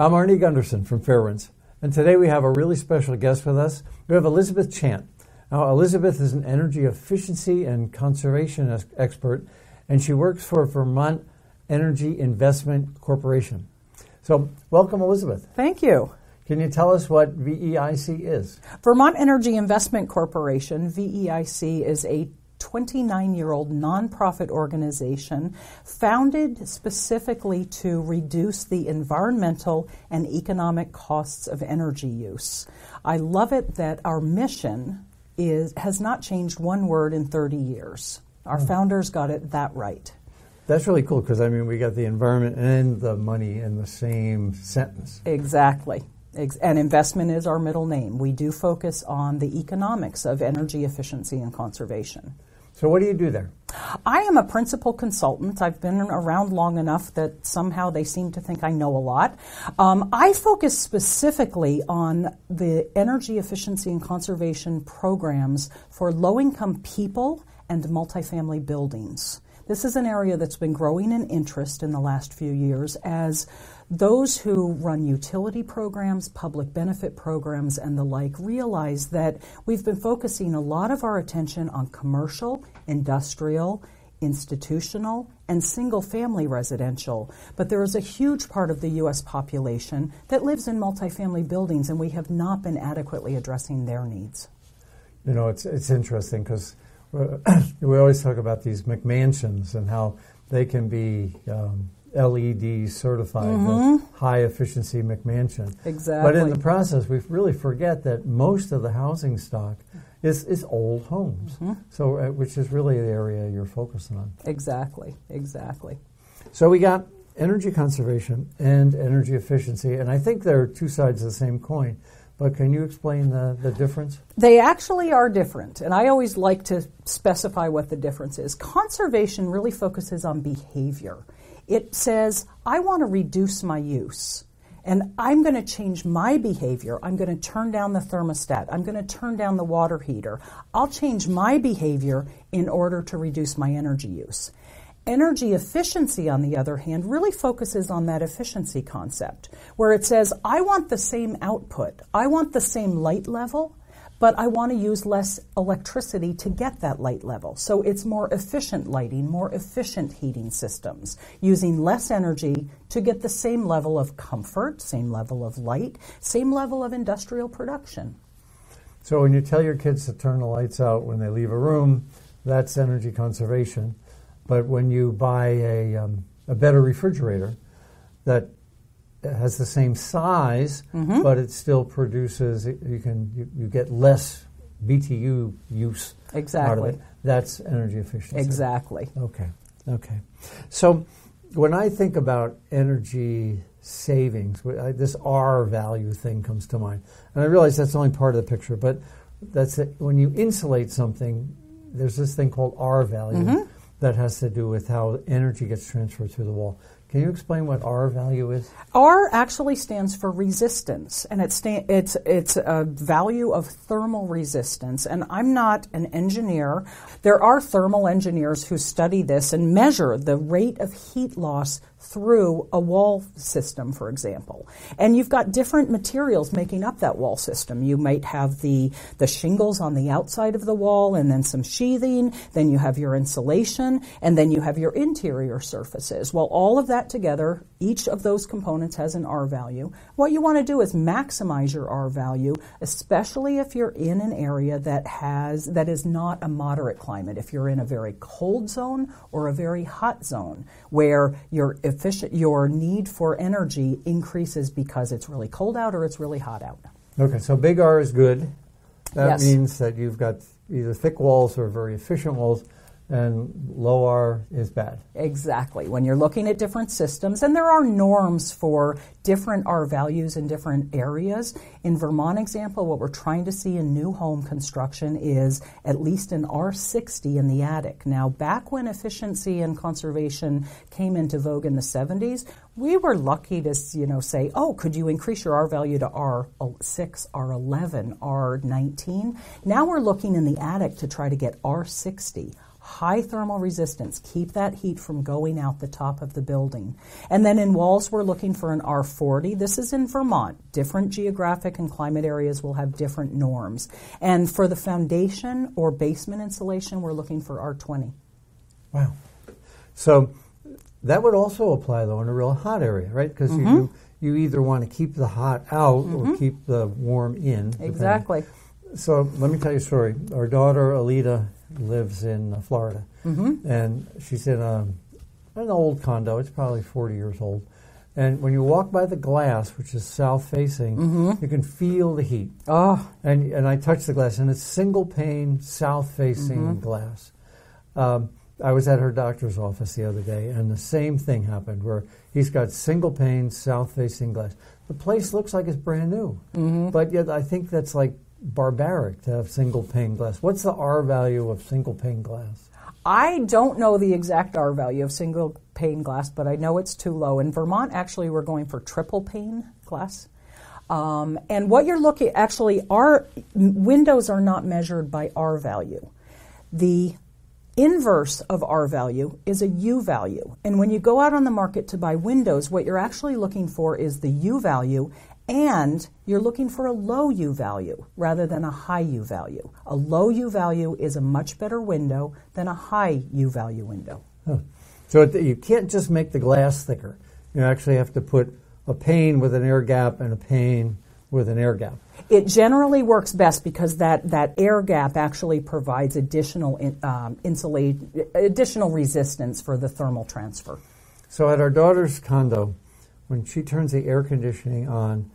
I'm Arnie Gundersen from Fairewinds, and today we have a really special guest with us. We have Elizabeth Chant. Now, Elizabeth is an energy efficiency and conservation expert, and she works for Vermont Energy Investment Corporation. So, welcome, Elizabeth. Thank you. Can you tell us what VEIC is? Vermont Energy Investment Corporation, VEIC, is a 29 year old nonprofit organization founded specifically to reduce the environmental and economic costs of energy use. I love it that our mission is, has not changed one word in 30 years. Our mm. founders got it that right. That's really cool because I mean, we got the environment and the money in the same sentence. Exactly. And investment is our middle name. We do focus on the economics of energy efficiency and conservation. So, what do you do there? I am a principal consultant. I've been around long enough that somehow they seem to think I know a lot. Um, I focus specifically on the energy efficiency and conservation programs for low income people and multifamily buildings. This is an area that's been growing in interest in the last few years as those who run utility programs, public benefit programs, and the like realize that we've been focusing a lot of our attention on commercial, industrial, institutional, and single family residential. But there is a huge part of the U.S. population that lives in multifamily buildings, and we have not been adequately addressing their needs. You know, it's, it's interesting because we always talk about these McMansions and how they can be. Um, LEED certified, mm-hmm. high efficiency McMansion. Exactly. But in the process, we really forget that most of the housing stock is, is old homes. Mm-hmm. So, uh, which is really the area you're focusing on. Exactly. Exactly. So we got energy conservation and energy efficiency, and I think they're two sides of the same coin. But can you explain the, the difference? They actually are different, and I always like to specify what the difference is. Conservation really focuses on behavior. It says, I want to reduce my use. And I'm going to change my behavior. I'm going to turn down the thermostat. I'm going to turn down the water heater. I'll change my behavior in order to reduce my energy use. Energy efficiency, on the other hand, really focuses on that efficiency concept, where it says, I want the same output. I want the same light level but I want to use less electricity to get that light level. So it's more efficient lighting, more efficient heating systems, using less energy to get the same level of comfort, same level of light, same level of industrial production. So when you tell your kids to turn the lights out when they leave a room, that's energy conservation. But when you buy a, um, a better refrigerator that has the same size, mm-hmm. but it still produces. You can you, you get less BTU use exactly. out of it. That's energy efficiency. Exactly. Okay. Okay. So when I think about energy savings, this R value thing comes to mind, and I realize that's only part of the picture, but that's it. when you insulate something. There's this thing called R value mm-hmm. That has to do with how energy gets transferred through the wall. Can you explain what R value is? R actually stands for resistance, and it's sta- it's it's a value of thermal resistance. And I'm not an engineer. There are thermal engineers who study this and measure the rate of heat loss through a wall system, for example. And you've got different materials making up that wall system. You might have the, the shingles on the outside of the wall and then some sheathing, then you have your insulation, and then you have your interior surfaces. Well, all of that together, each of those components has an R value. What you want to do is maximize your R value, especially if you're in an area that has that is not a moderate climate. If you're in a very cold zone or a very hot zone where your efficient your need for energy increases because it's really cold out or it's really hot out. Okay, so big R is good. That yes. means that you've got either thick walls or very efficient walls and low R is bad. Exactly. When you're looking at different systems, and there are norms for different R values in different areas. In Vermont example, what we're trying to see in new home construction is at least an R60 in the attic. Now, back when efficiency and conservation came into vogue in the 70s, we were lucky to you know say, oh, could you increase your R value to R6, R11, R19? Now we're looking in the attic to try to get R60. High thermal resistance, keep that heat from going out the top of the building. And then in walls, we're looking for an R40. This is in Vermont. Different geographic and climate areas will have different norms. And for the foundation or basement insulation, we're looking for R20. Wow. So that would also apply though in a real hot area, right? Because Mm-hmm. you, you either want to keep the in or keep the warm in. depending. Exactly. So let me tell you a story. Our daughter Alita lives in uh, Florida, Mm-hmm. and she's in a, an old condo. It's probably 40 years old. And when you walk by the glass, which is south facing, Mm-hmm. you can feel the heat. Oh, And and I touched the glass, and it's single pane, south facing Mm-hmm. glass. Um, I was at her doctor's office the other day, and the same thing happened where he's got single pane, south facing glass. The place looks like it's brand new, Mm-hmm. but yet I think that's like barbaric to have single pane glass. What's the R value of single pane glass? I don't know the exact R value of single pane glass, but I know it's too low. In Vermont, actually, we're going for triple pane glass. Um, and what you're looking actually, our windows are not measured by R value. The inverse of R value is a U value. And when you go out on the market to buy windows, what you're actually looking for is the U value and you're looking for a low U value rather than a high U value. A low U value is a much better window than a high U value window. Huh. So it, you can't just make the glass thicker. You actually have to put a pane with an air gap and a pane with an air gap. It generally works best because that, that air gap actually provides additional in, um, insulate, additional resistance for the thermal transfer. So at our daughter's condo, when she turns the air conditioning on,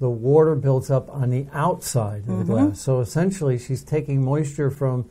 the water builds up on the outside of the mm-hmm. glass. So essentially, she's taking moisture from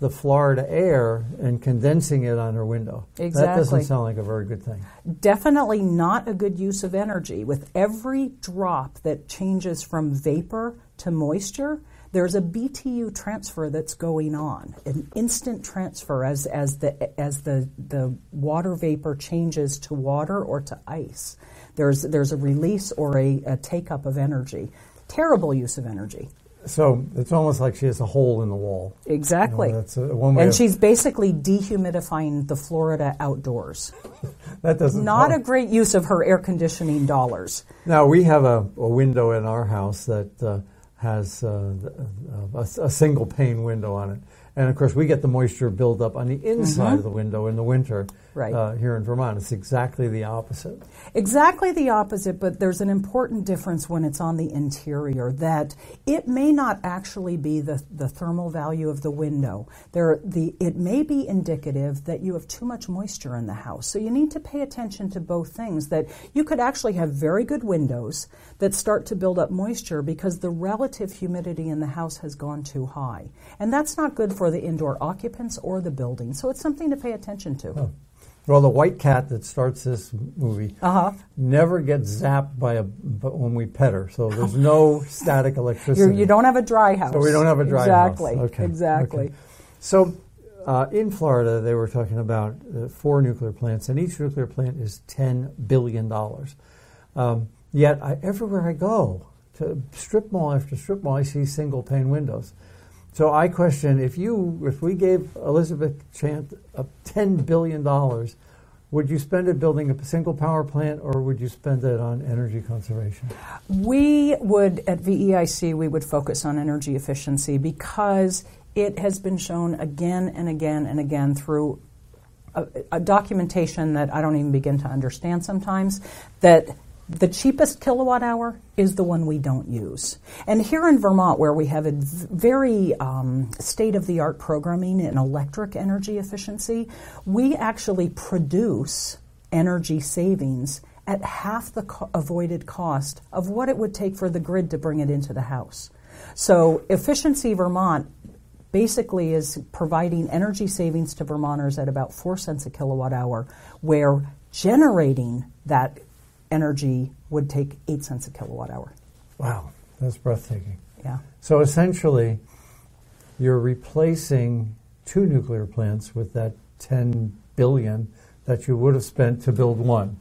the Florida air and condensing it on her window. Exactly. That doesn't sound like a very good thing. definitely not a good use of energy. With every drop that changes from vapor to moisture, there's a BTU transfer that's going on, an instant transfer as, as, the, as the, the water vapor changes to water or to ice. There's, there's a release or a, a take up of energy. Terrible use of energy. So it's almost like she has a hole in the wall. Exactly. You know, that's a, one way and she's basically dehumidifying the Florida outdoors. that doesn't Not a great use of her air conditioning dollars. Now we have a, a window in our house that uh, has uh, a, a, a single pane window on it, and of course we get the moisture build up on the inside of the window in the winter. Right. Uh, here in Vermont, it's exactly the opposite. Exactly the opposite, but there's an important difference when it's on the interior that it may not actually be the, the thermal value of the window. There, the, it may be indicative that you have too much moisture in the house. So you need to pay attention to both things. That you could actually have very good windows that start to build up moisture because the relative humidity in the house has gone too high. And that's not good for the indoor occupants or the building. So it's something to pay attention to. Well, the white cat that starts this movie Uh-huh. never gets zapped by a but when we pet her, so there's no static electricity. You're, you don't have a dry house. So we don't have a dry exactly. house. Okay. Exactly. Okay. So uh, in Florida, they were talking about uh, four nuclear plants, and each nuclear plant is ten billion dollars. Um, yet, I, everywhere I go, to strip mall after strip mall, I see single pane windows. So I question if you, if we gave Elizabeth Chant ten billion dollars, would you spend it building a single power plant, or would you spend it on energy conservation? We would, at VEIC, we would focus on energy efficiency because it has been shown again and again and again through a, a documentation that I don't even begin to understand sometimes that the cheapest kilowatt hour is the one we don't use. And here in Vermont, where we have a very um, state of the art programming in electric energy efficiency, we actually produce energy savings at half the co- avoided cost of what it would take for the grid to bring it into the house. So, Efficiency Vermont basically is providing energy savings to Vermonters at about 4 cents a kilowatt hour, where generating that energy would take 8 cents a kilowatt hour. Wow, that's breathtaking. Yeah. So essentially, you're replacing two nuclear plants with that 10 billion that you would have spent to build one.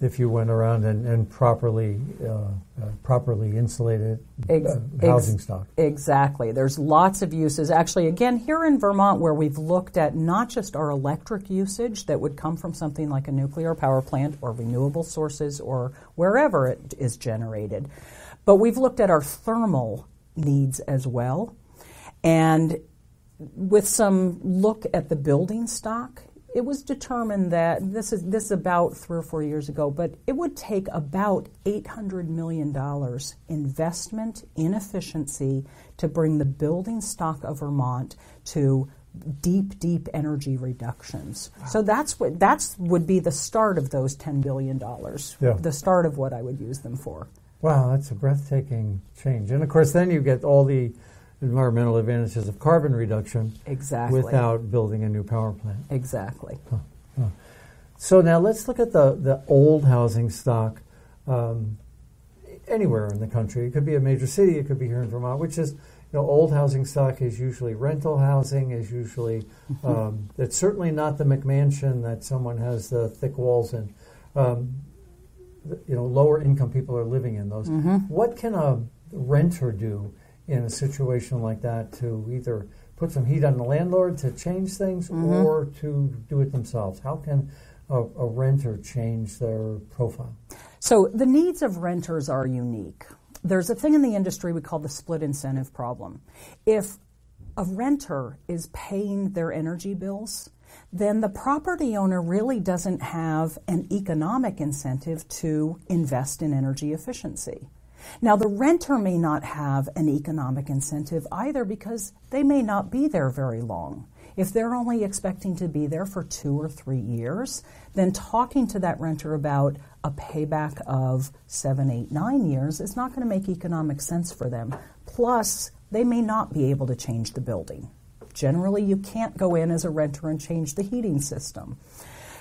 If you went around and, and properly uh, uh, properly insulated Ex- uh, ex- housing stock. Exactly. There's lots of uses. Actually, again, here in Vermont, where we've looked at not just our electric usage that would come from something like a nuclear power plant or renewable sources or wherever it is generated, but we've looked at our thermal needs as well. And with some look at the building stock, it was determined that this is this is about three or four years ago, but it would take about eight hundred million dollars investment in efficiency to bring the building stock of Vermont to deep, deep energy reductions. Wow. So that's what that's would be the start of those ten billion dollars. Yeah. The start of what I would use them for. Wow, that's a breathtaking change. And of course, then you get all the environmental advantages of carbon reduction exactly. without building a new power plant. Exactly. Huh. Huh. So now let's look at the, the old housing stock um, anywhere in the country. It could be a major city, it could be here in Vermont, which is, you know, old housing stock is usually rental housing, is usually, mm-hmm. um, it's certainly not the McMansion that someone has the thick walls in. Um, you know, lower income people are living in those. Mm-hmm. What can a renter do in a situation like that to either put some heat on the landlord to change things mm-hmm. or to do it themselves? How can a, a, renter change their profile? So the needs of renters are unique. There's a thing in the industry we call the split incentive problem. If a renter is paying their energy bills, then the property owner really doesn't have an economic incentive to invest in energy efficiency. Now, the renter may not have an economic incentive either because they may not be there very long. If they're only expecting to be there for two or three years, then talking to that renter about a payback of seven, eight, nine years is not going to make economic sense for them. Plus, they may not be able to change the building. Generally, you can't go in as a renter and change the heating system.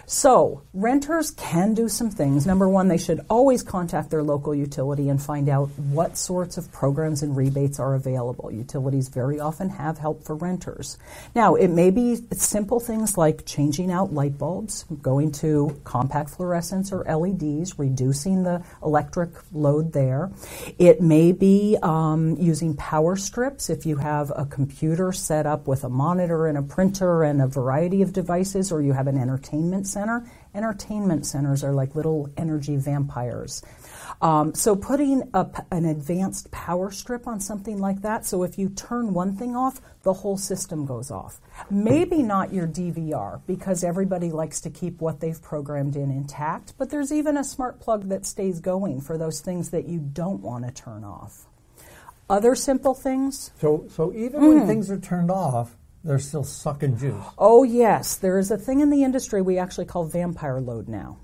So, renters can do some things. Number one, they should always contact their local utility and find out what sorts of programs and rebates are available. Utilities very often have help for renters. Now, it may be simple things like changing out light bulbs, going to compact fluorescents or LEDs, reducing the electric load there. It may be um, using power strips if you have a computer set up with a monitor and a printer and a variety of devices, or you have an entertainment center. Entertainment centers are like little energy vampires. Um, so putting an advanced power strip on something like that, so if you turn one thing off, the whole system goes off. Maybe not your DVR because everybody likes to keep what they've programmed in intact, but there's even a smart plug that stays going for those things that you don't want to turn off. Other simple things. So, so even mm. when things are turned off, they're still sucking juice. Oh, yes. There is a thing in the industry we actually call vampire load now.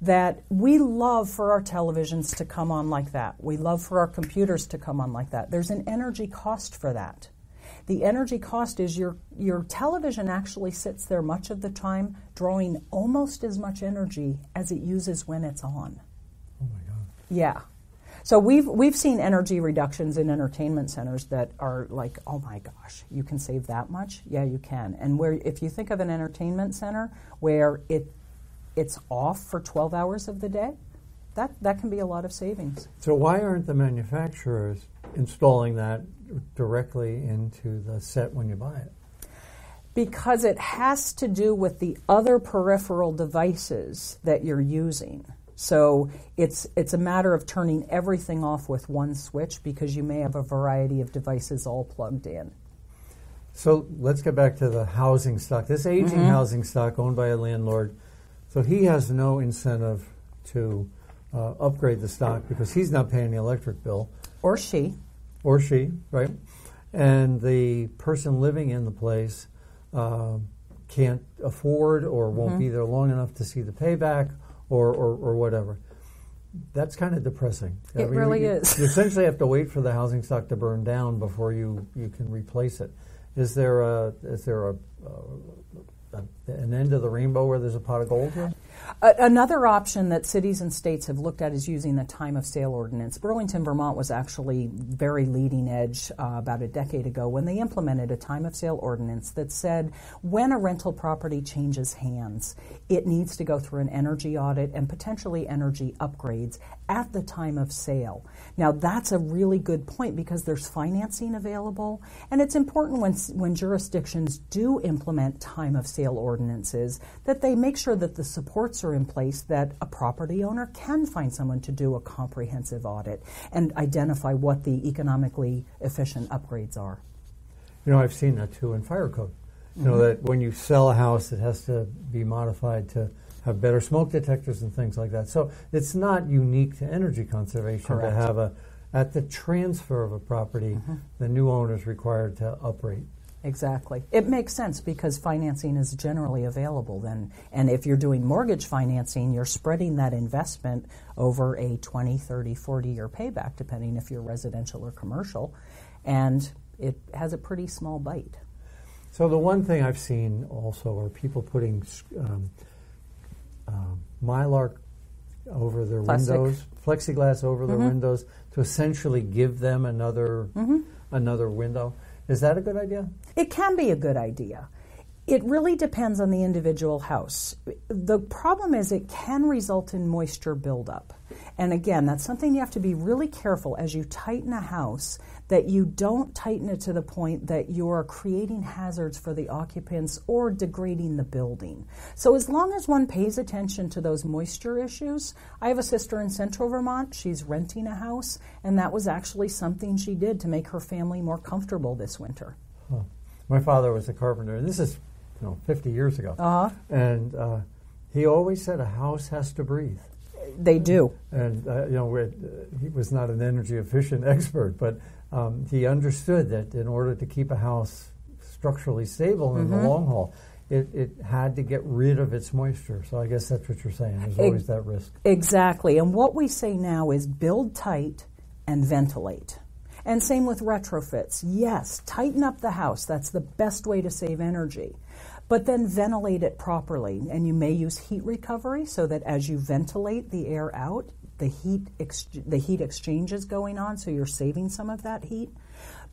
That we love for our televisions to come on like that. We love for our computers to come on like that. There's an energy cost for that. The energy cost is your, your television actually sits there much of the time drawing almost as much energy as it uses when it's on. Oh my God. Yeah. So we've we've seen energy reductions in entertainment centers that are like, oh my gosh, you can save that much? Yeah, you can. And where if you think of an entertainment center where it it's off for 12 hours of the day, that that can be a lot of savings. So why aren't the manufacturers installing that directly into the set when you buy it? Because it has to do with the other peripheral devices that you're using. So it's it's a matter of turning everything off with one switch because you may have a variety of devices all plugged in. So let's get back to the housing stock. This aging mm-hmm. housing stock owned by a landlord, so he has no incentive to uh, upgrade the stock because he's not paying the electric bill. Or she. Or she, right? And the person living in the place uh, can't afford or won't mm-hmm. be there long enough to see the payback or, or, or whatever. That's kind of depressing. It I mean, really you, is. You essentially have to wait for the housing stock to burn down before you, you can replace it. Is there a is there a, a, a an end of the rainbow where there's a pot of gold here? Another option that cities and states have looked at is using the time of sale ordinance. Burlington, Vermont was actually very leading edge uh, about a decade ago when they implemented a time of sale ordinance that said when a rental property changes hands, it needs to go through an energy audit and potentially energy upgrades at the time of sale. Now, that's a really good point because there's financing available, and it's important when, when jurisdictions do implement time of sale ordinances that they make sure that the are in place that a property owner can find someone to do a comprehensive audit and identify what the economically efficient upgrades are. You know, I've seen that too in fire code. You know, mm-hmm. that when you sell a house, it has to be modified to have better smoke detectors and things like that. So it's not unique to energy conservation Correct. to have a at the transfer of a property, mm-hmm. the new owner is required to uprate. Exactly. It makes sense because financing is generally available then. And if you're doing mortgage financing, you're spreading that investment over a 20, 30, 40 year payback, depending if you're residential or commercial. And it has a pretty small bite. So, the one thing I've seen also are people putting um, uh, mylar over their Plastic. windows, plexiglass over mm-hmm. their windows to essentially give them another mm-hmm. another window. Is that a good idea? It can be a good idea. It really depends on the individual house. The problem is it can result in moisture buildup. And again, that's something you have to be really careful as you tighten a house that you don't tighten it to the point that you're creating hazards for the occupants or degrading the building. So, as long as one pays attention to those moisture issues, I have a sister in central Vermont. She's renting a house, and that was actually something she did to make her family more comfortable this winter. Huh. My father was a carpenter, and this is you know 50 years ago. Uh-huh. And uh, he always said a house has to breathe. They do. And uh, you know, uh, he was not an energy efficient expert, but um, he understood that in order to keep a house structurally stable in mm-hmm. the long haul, it, it, had to get rid of its moisture. So I guess that's what you're saying. There's always that risk. Exactly. And what we say now is build tight and ventilate. And same with retrofits. Yes, tighten up the house. That's the best way to save energy. But then ventilate it properly. And you may use heat recovery so that as you ventilate the air out, the heat ex- the heat exchange is going on, so you're saving some of that heat.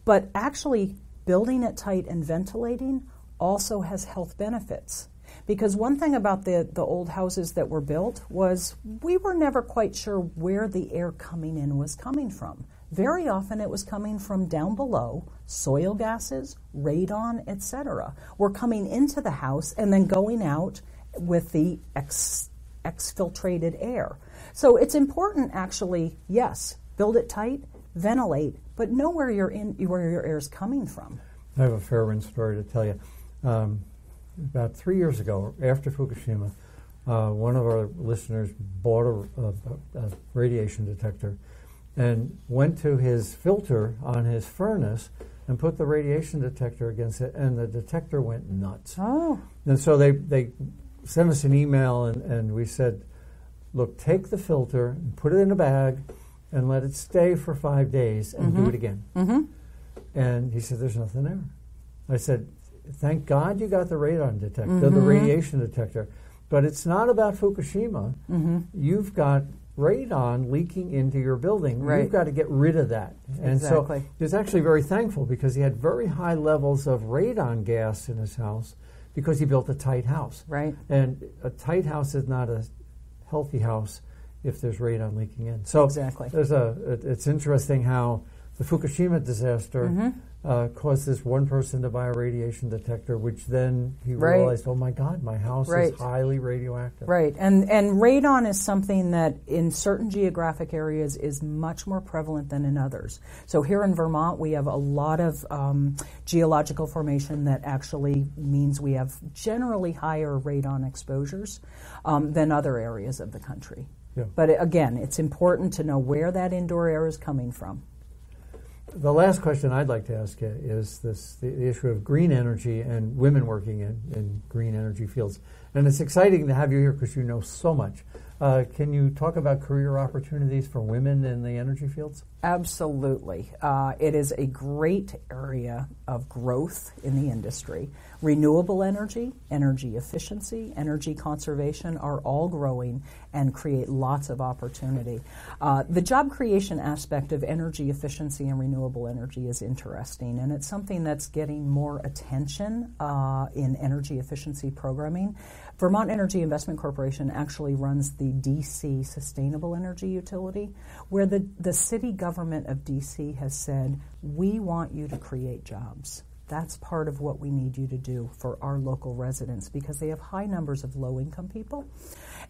But actually, building it tight and ventilating also has health benefits. Because one thing about the, the old houses that were built was we were never quite sure where the air coming in was coming from. Very often it was coming from down below, soil gases, radon, etc. were coming into the house and then going out with the ex- exfiltrated air. So it's important, actually, yes, build it tight, ventilate, but know where, you in, where your air is coming from. I have a Fairwind story to tell you. Um, about three years ago, after Fukushima, uh, one of our listeners bought a, a, a, radiation detector and went to his filter on his furnace and put the radiation detector against it, and the detector went nuts. Oh. And so they, they sent us an email, and, and we said, look, take the filter and put it in a bag and let it stay for five days and mm-hmm. do it again. Mm-hmm. And he said, there's nothing there. I said, thank God you got the radon detector, mm-hmm. the radiation detector. But it's not about Fukushima. Mm-hmm. You've got radon leaking into your building. Right. You've got to get rid of that. And exactly. so he was actually very thankful because he had very high levels of radon gas in his house because he built a tight house. Right. And a tight house is not a healthy house if there's radon leaking in. So exactly. there's a. It, it's interesting how the Fukushima disaster mm-hmm. Uh, caused this one person to buy a radiation detector, which then he right. realized, oh my God, my house right. is highly radioactive. Right, and and radon is something that in certain geographic areas is much more prevalent than in others. So here in Vermont, we have a lot of um, geological formation that actually means we have generally higher radon exposures um, than other areas of the country. Yeah. But again, it's important to know where that indoor air is coming from. The last question I'd like to ask you is this the, the issue of green energy and women working in, in green energy fields. And it's exciting to have you here because you know so much. Uh, can you talk about career opportunities for women in the energy fields? Absolutely. Uh, it is a great area of growth in the industry. Renewable energy, energy efficiency, energy conservation are all growing and create lots of opportunity. Uh, the job creation aspect of energy efficiency and renewable energy is interesting, and it's something that's getting more attention uh, in energy efficiency programming. Vermont Energy Investment Corporation actually runs the DC Sustainable Energy Utility, where the, the city government of DC has said, We want you to create jobs. That's part of what we need you to do for our local residents because they have high numbers of low income people.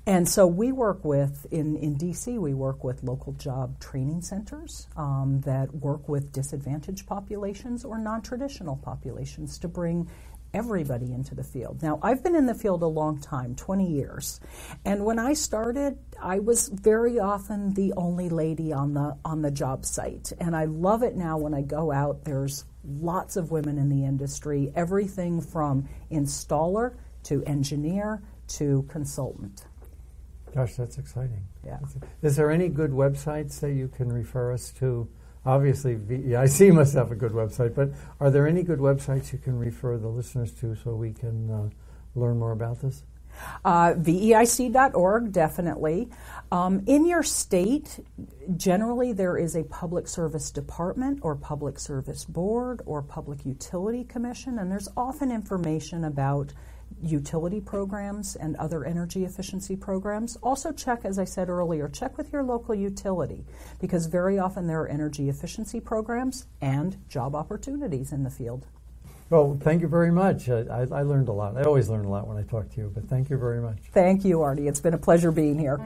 And so we work with, in, in DC, we work with local job training centers um, that work with disadvantaged populations or non traditional populations to bring everybody into the field. Now, I've been in the field a long time 20 years. And when I started, I was very often the only lady on the, on the job site. And I love it now when I go out, there's lots of women in the industry, everything from installer to engineer to consultant. Gosh, that's exciting. Yeah. Is there any good websites that you can refer us to? Obviously, VEIC must have a good website, but are there any good websites you can refer the listeners to so we can uh, learn more about this? Uh, VEIC.org, definitely. Um, in your state, generally there is a public service department or public service board or public utility commission, and there's often information about utility programs and other energy efficiency programs. Also, check, as I said earlier, check with your local utility because very often there are energy efficiency programs and job opportunities in the field. Well, thank you very much. I, I, learned a lot. I always learn a lot when I talk to you, but thank you very much. Thank you, Artie. It's been a pleasure being here.